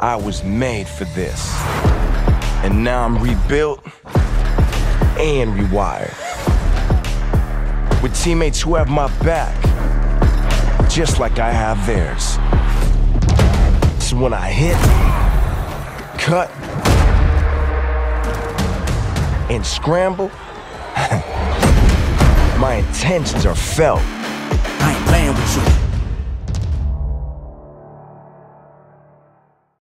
I was made for this. And now I'm rebuilt and rewired. With teammates who have my back, just like I have theirs. So when I hit, cut, and scramble, my intentions are felt. I ain't playing with you.